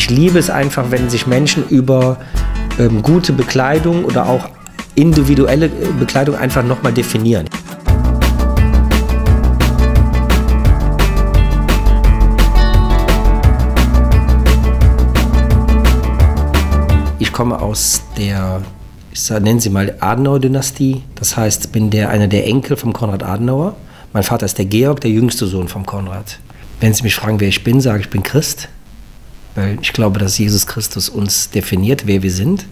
Ich liebe es einfach, wenn sich Menschen über ähm, gute Bekleidung oder auch individuelle äh, Bekleidung einfach nochmal definieren. Ich komme aus der, ich nenne sie mal Adenauer-Dynastie. Das heißt, bin der, einer der Enkel von Konrad Adenauer. Mein Vater ist der Georg, der jüngste Sohn von Konrad. Wenn Sie mich fragen, wer ich bin, sage ich, ich bin Christ. Weil ich glaube, dass Jesus Christus uns definiert, wer wir sind.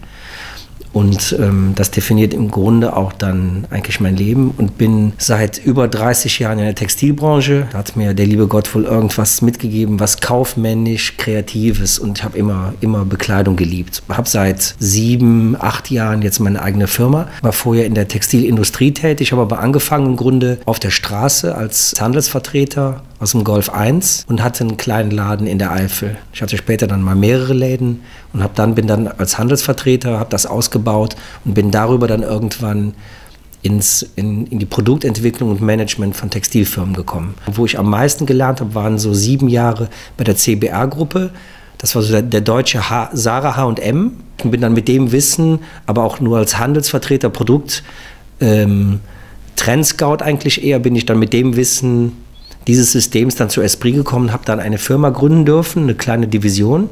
Und ähm, das definiert im Grunde auch dann eigentlich mein Leben und bin seit über 30 Jahren in der Textilbranche. Da hat mir der liebe Gott wohl irgendwas mitgegeben, was kaufmännisch, kreatives und ich habe immer, immer Bekleidung geliebt. Habe seit sieben, acht Jahren jetzt meine eigene Firma, war vorher in der Textilindustrie tätig, habe aber angefangen im Grunde auf der Straße als Handelsvertreter aus dem Golf 1 und hatte einen kleinen Laden in der Eifel. Ich hatte später dann mal mehrere Läden und hab dann bin dann als Handelsvertreter habe das ausgebaut und bin darüber dann irgendwann ins, in, in die Produktentwicklung und Management von Textilfirmen gekommen. Wo ich am meisten gelernt habe, waren so sieben Jahre bei der CBR-Gruppe. Das war so der, der deutsche H, Sarah H&M und bin dann mit dem Wissen, aber auch nur als Handelsvertreter Produkt ähm, Trendscout eigentlich eher, bin ich dann mit dem Wissen dieses Systems dann zu Esprit gekommen, habe dann eine Firma gründen dürfen, eine kleine Division.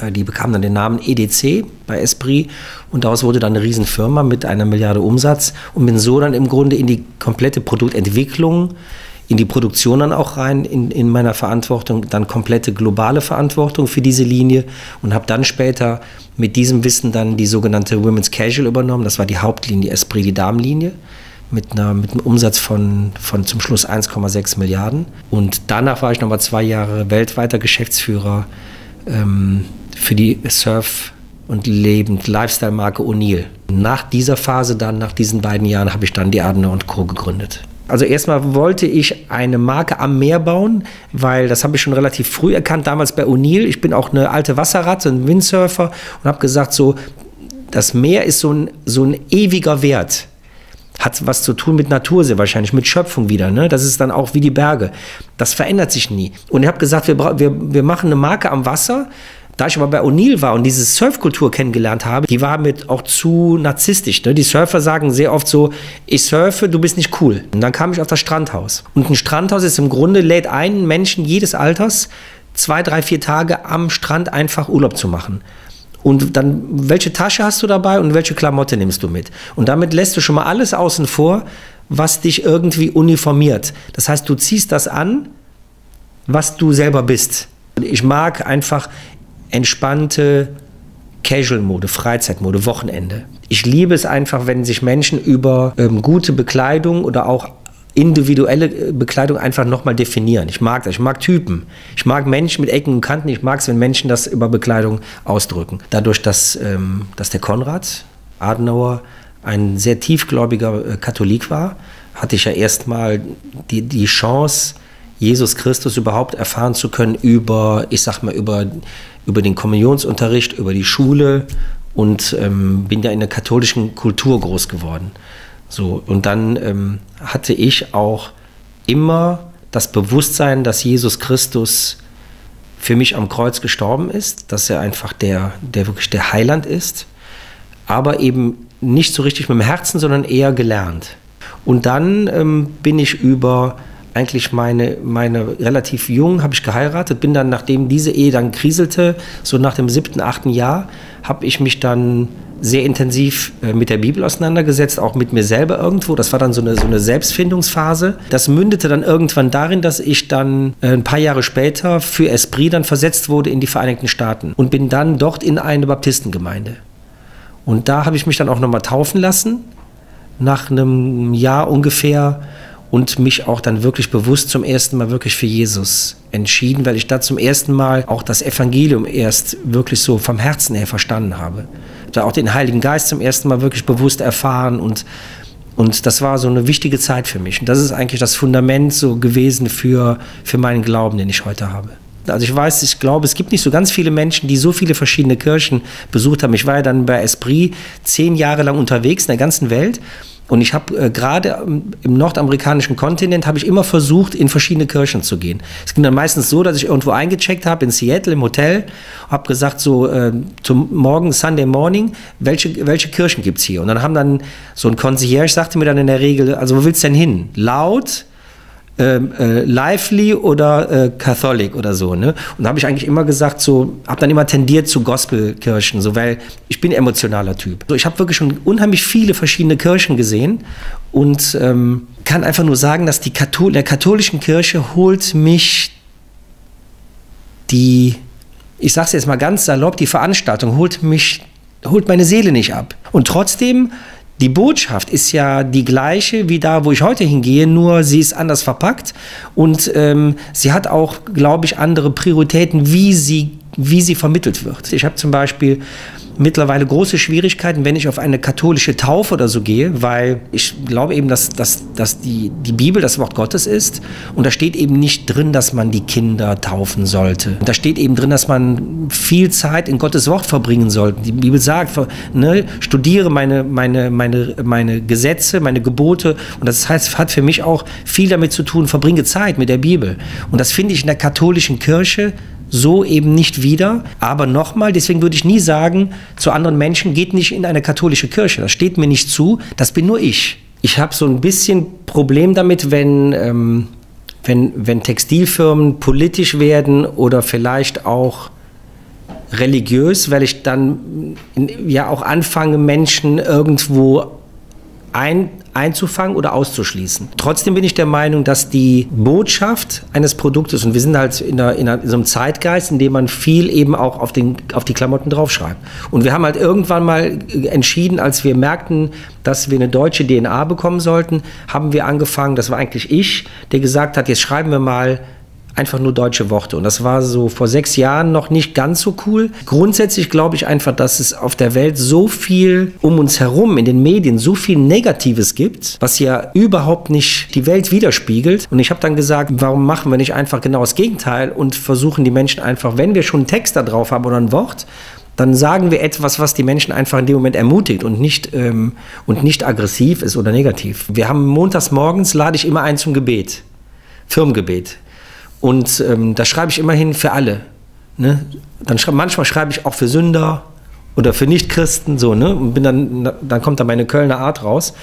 Äh, die bekam dann den Namen EDC bei Esprit und daraus wurde dann eine Riesenfirma mit einer Milliarde Umsatz und bin so dann im Grunde in die komplette Produktentwicklung, in die Produktion dann auch rein, in, in meiner Verantwortung, dann komplette globale Verantwortung für diese Linie und habe dann später mit diesem Wissen dann die sogenannte Women's Casual übernommen. Das war die Hauptlinie Esprit, die Damenlinie mit, einer, mit einem Umsatz von, von zum Schluss 1,6 Milliarden. Und danach war ich nochmal zwei Jahre weltweiter Geschäftsführer ähm, für die Surf- und Lebend Lifestyle-Marke O'Neill. Nach dieser Phase dann, nach diesen beiden Jahren, habe ich dann die Adener Co. gegründet. Also erstmal wollte ich eine Marke am Meer bauen, weil das habe ich schon relativ früh erkannt, damals bei O'Neill. Ich bin auch eine alte Wasserratte, ein Windsurfer und habe gesagt, so, das Meer ist so ein, so ein ewiger Wert hat was zu tun mit Natur sehr wahrscheinlich, mit Schöpfung wieder. Ne? Das ist dann auch wie die Berge. Das verändert sich nie. Und ich habe gesagt, wir, wir, wir machen eine Marke am Wasser. Da ich aber bei O'Neill war und diese Surfkultur kennengelernt habe, die war mit auch zu narzisstisch. Ne? Die Surfer sagen sehr oft so, ich surfe, du bist nicht cool. Und dann kam ich auf das Strandhaus. Und ein Strandhaus ist im Grunde, lädt einen Menschen jedes Alters zwei, drei, vier Tage am Strand einfach Urlaub zu machen. Und dann, welche Tasche hast du dabei und welche Klamotte nimmst du mit? Und damit lässt du schon mal alles außen vor, was dich irgendwie uniformiert. Das heißt, du ziehst das an, was du selber bist. Ich mag einfach entspannte Casual-Mode, Freizeitmode, Wochenende. Ich liebe es einfach, wenn sich Menschen über ähm, gute Bekleidung oder auch individuelle äh, Bekleidung einfach nochmal definieren. Ich mag das. Ich mag Typen. Ich mag Menschen mit Ecken und Kanten. Ich mag es, wenn Menschen das über Bekleidung ausdrücken. Dadurch, dass, ähm, dass der Konrad Adenauer ein sehr tiefgläubiger äh, Katholik war, hatte ich ja erstmal die, die Chance, Jesus Christus überhaupt erfahren zu können über, ich sag mal, über, über den Kommunionsunterricht, über die Schule und ähm, bin ja in der katholischen Kultur groß geworden. So, und dann ähm, hatte ich auch immer das Bewusstsein, dass Jesus Christus für mich am Kreuz gestorben ist, dass er einfach der, der wirklich der Heiland ist, aber eben nicht so richtig mit dem Herzen, sondern eher gelernt. Und dann ähm, bin ich über eigentlich meine, meine relativ jung, habe ich geheiratet, bin dann, nachdem diese Ehe dann kriselte, so nach dem siebten, achten Jahr, habe ich mich dann sehr intensiv äh, mit der Bibel auseinandergesetzt, auch mit mir selber irgendwo. Das war dann so eine, so eine Selbstfindungsphase. Das mündete dann irgendwann darin, dass ich dann äh, ein paar Jahre später für Esprit dann versetzt wurde in die Vereinigten Staaten und bin dann dort in eine Baptistengemeinde. Und da habe ich mich dann auch nochmal taufen lassen, nach einem Jahr ungefähr und mich auch dann wirklich bewusst zum ersten Mal wirklich für Jesus entschieden, weil ich da zum ersten Mal auch das Evangelium erst wirklich so vom Herzen her verstanden habe. Da auch den Heiligen Geist zum ersten Mal wirklich bewusst erfahren und und das war so eine wichtige Zeit für mich. Und das ist eigentlich das Fundament so gewesen für, für meinen Glauben, den ich heute habe. Also ich weiß, ich glaube, es gibt nicht so ganz viele Menschen, die so viele verschiedene Kirchen besucht haben. Ich war ja dann bei Esprit zehn Jahre lang unterwegs in der ganzen Welt Und ich habe äh, gerade im nordamerikanischen Kontinent habe ich immer versucht, in verschiedene Kirchen zu gehen. Es ging dann meistens so, dass ich irgendwo eingecheckt habe in Seattle im Hotel, habe gesagt so äh, zum Morgen Sunday Morning, welche welche Kirchen gibt's hier? Und dann haben dann so ein Concierge sagte mir dann in der Regel, also wo willst du denn hin? Laut, ähm, äh, lively oder äh, Catholic oder so. Ne? Und da habe ich eigentlich immer gesagt, so, habe dann immer tendiert zu Gospelkirchen, so, weil ich bin emotionaler Typ. So, ich habe wirklich schon unheimlich viele verschiedene Kirchen gesehen und ähm, kann einfach nur sagen, dass die Kathol der katholischen Kirche holt mich die, ich sage es jetzt mal ganz salopp, die Veranstaltung holt mich, holt meine Seele nicht ab. Und trotzdem die Botschaft ist ja die gleiche wie da, wo ich heute hingehe, nur sie ist anders verpackt und ähm, sie hat auch, glaube ich, andere Prioritäten, wie sie, wie sie vermittelt wird. Ich habe zum Beispiel mittlerweile große Schwierigkeiten, wenn ich auf eine katholische Taufe oder so gehe, weil ich glaube eben, dass, dass, dass die, die Bibel das Wort Gottes ist und da steht eben nicht drin, dass man die Kinder taufen sollte. Da steht eben drin, dass man viel Zeit in Gottes Wort verbringen sollte. Die Bibel sagt, ne, studiere meine, meine, meine, meine Gesetze, meine Gebote und das heißt, hat für mich auch viel damit zu tun, verbringe Zeit mit der Bibel. Und das finde ich in der katholischen Kirche so eben nicht wieder. Aber nochmal, deswegen würde ich nie sagen, zu anderen Menschen geht nicht in eine katholische Kirche. Das steht mir nicht zu, das bin nur ich. Ich habe so ein bisschen Problem damit, wenn, ähm, wenn, wenn Textilfirmen politisch werden oder vielleicht auch religiös, weil ich dann ja auch anfange, Menschen irgendwo ein, einzufangen oder auszuschließen. Trotzdem bin ich der Meinung, dass die Botschaft eines Produktes, und wir sind halt in, einer, in, einer, in so einem Zeitgeist, in dem man viel eben auch auf, den, auf die Klamotten draufschreibt. Und wir haben halt irgendwann mal entschieden, als wir merkten, dass wir eine deutsche DNA bekommen sollten, haben wir angefangen, das war eigentlich ich, der gesagt hat, jetzt schreiben wir mal einfach nur deutsche Worte. Und das war so vor sechs Jahren noch nicht ganz so cool. Grundsätzlich glaube ich einfach, dass es auf der Welt so viel um uns herum in den Medien so viel Negatives gibt, was ja überhaupt nicht die Welt widerspiegelt. Und ich habe dann gesagt, warum machen wir nicht einfach genau das Gegenteil und versuchen die Menschen einfach, wenn wir schon einen Text da drauf haben oder ein Wort, dann sagen wir etwas, was die Menschen einfach in dem Moment ermutigt und nicht, ähm, und nicht aggressiv ist oder negativ. Wir haben montags morgens, lade ich immer ein zum Gebet, Firmengebet. Und ähm, da schreibe ich immerhin für alle. Ne? Dann schreib, manchmal schreibe ich auch für Sünder oder für Nichtchristen, so, ne? Und bin dann, dann kommt da meine Kölner Art raus.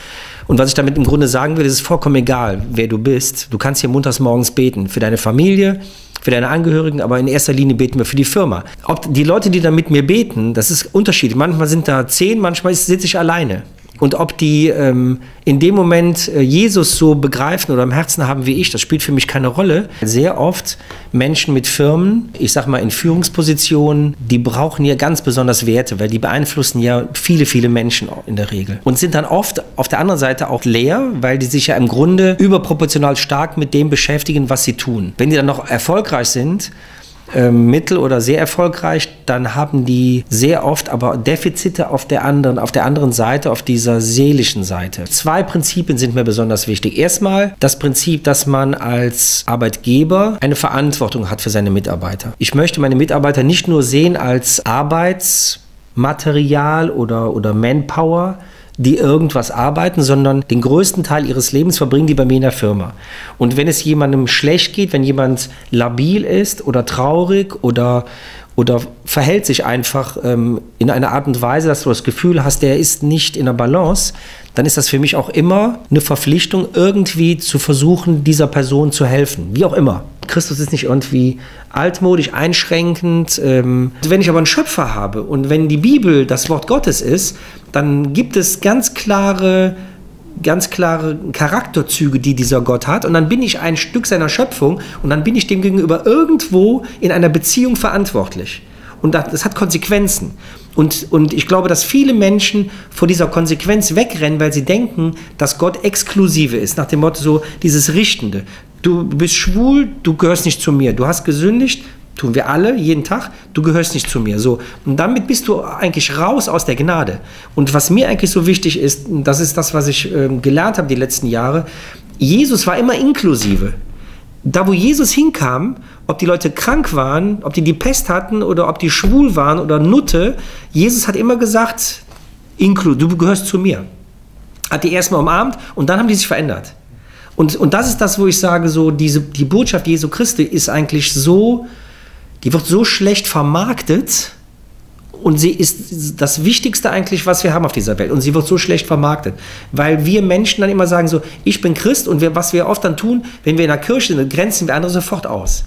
Und was ich damit im Grunde sagen will, ist es vollkommen egal, wer du bist. Du kannst hier montags morgens beten für deine Familie, für deine Angehörigen, aber in erster Linie beten wir für die Firma. Ob die Leute, die da mit mir beten, das ist unterschiedlich. Manchmal sind da zehn, manchmal sitze ich alleine. Und ob die ähm, in dem Moment äh, Jesus so begreifen oder im Herzen haben wie ich, das spielt für mich keine Rolle. Sehr oft Menschen mit Firmen, ich sag mal in Führungspositionen, die brauchen ja ganz besonders Werte, weil die beeinflussen ja viele, viele Menschen in der Regel. Und sind dann oft auf der anderen Seite auch leer, weil die sich ja im Grunde überproportional stark mit dem beschäftigen, was sie tun. Wenn die dann noch erfolgreich sind, mittel oder sehr erfolgreich, dann haben die sehr oft aber Defizite auf der anderen, auf der anderen Seite, auf dieser seelischen Seite. Zwei Prinzipien sind mir besonders wichtig. Erstmal das Prinzip, dass man als Arbeitgeber eine Verantwortung hat für seine Mitarbeiter. Ich möchte meine Mitarbeiter nicht nur sehen als Arbeitsmaterial oder, oder Manpower, die irgendwas arbeiten, sondern den größten Teil ihres Lebens verbringen die bei mir in der Firma. Und wenn es jemandem schlecht geht, wenn jemand labil ist oder traurig oder, oder verhält sich einfach ähm, in einer Art und Weise, dass du das Gefühl hast, der ist nicht in der Balance, dann ist das für mich auch immer eine Verpflichtung, irgendwie zu versuchen, dieser Person zu helfen. Wie auch immer. Christus ist nicht irgendwie altmodisch, einschränkend. Ähm, wenn ich aber einen Schöpfer habe und wenn die Bibel das Wort Gottes ist, dann gibt es ganz klare ganz klare Charakterzüge, die dieser Gott hat. Und dann bin ich ein Stück seiner Schöpfung und dann bin ich dem gegenüber irgendwo in einer Beziehung verantwortlich. Und das, hat Konsequenzen. Und, und ich glaube, dass viele Menschen vor dieser Konsequenz wegrennen, weil sie denken, dass Gott exklusive ist. Nach dem Motto so, dieses Richtende. Du bist schwul, du gehörst nicht zu mir. Du hast gesündigt, tun wir alle jeden Tag, du gehörst nicht zu mir. So, und damit bist du eigentlich raus aus der Gnade. Und was mir eigentlich so wichtig ist, das ist das, was ich äh, gelernt habe die letzten Jahre, Jesus war immer inklusive da wo Jesus hinkam, ob die Leute krank waren, ob die die Pest hatten oder ob die schwul waren oder Nutte, Jesus hat immer gesagt, du gehörst zu mir. hat die erstmal umarmt und dann haben die sich verändert. Und, und das ist das, wo ich sage, so diese, die Botschaft Jesu Christi ist eigentlich so, die wird so schlecht vermarktet und sie ist das Wichtigste eigentlich, was wir haben auf dieser Welt. Und sie wird so schlecht vermarktet, weil wir Menschen dann immer sagen so, ich bin Christ und wir, was wir oft dann tun, wenn wir in der Kirche sind, grenzen wir andere sofort aus.